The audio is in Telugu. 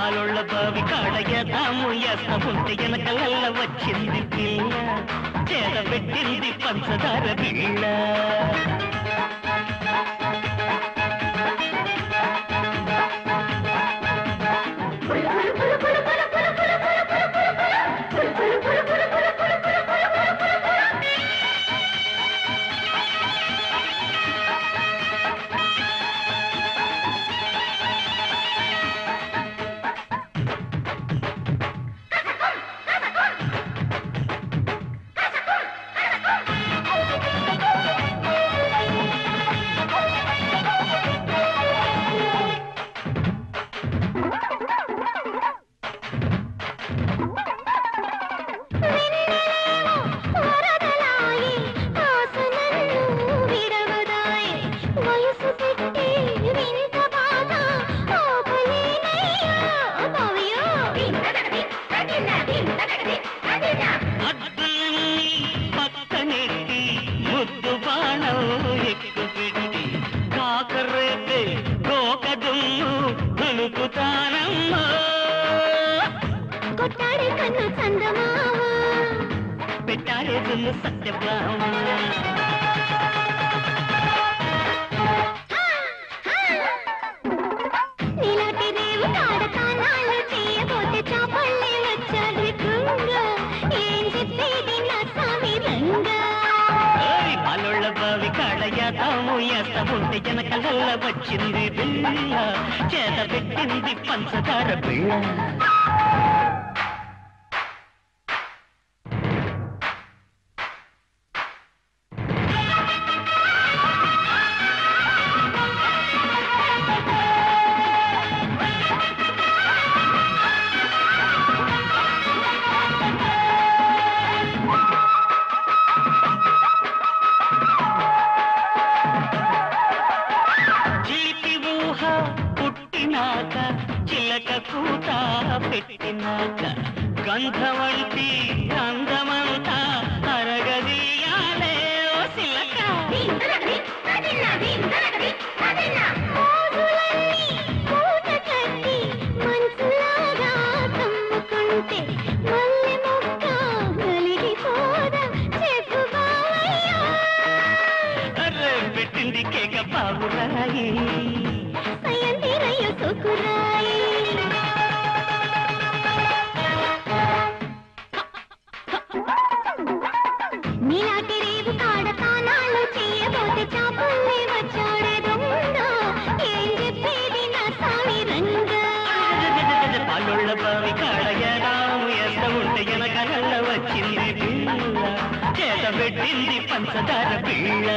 ఈ పాలొళ్ళ బావి కాడ ఎదాము ఎస్త ఉంటే వెనకలల్ల వచ్చింది పిల్ల చేత పెట్టింది పంచదార పిల్ల యాతాము ఎస్త ఉంటే జనకలల్ల వచ్చింది పిల్ల చేత పెట్టింది పంచదార పిల్ల పుట్టినాక చిలక కూత పెట్టినాక గంధవంటి అందమంతా అరగదీయాలే ఓ పెట్టింది కేక సుకురాయి నీలాంటి రేవు కాడ చేయబోతే చాపల్లి వచ్చాడే దొంగ. ఏం చెప్పేది నా సామి బావి వచ్చింది చేత పెట్టింది పంచదార పిల్ల.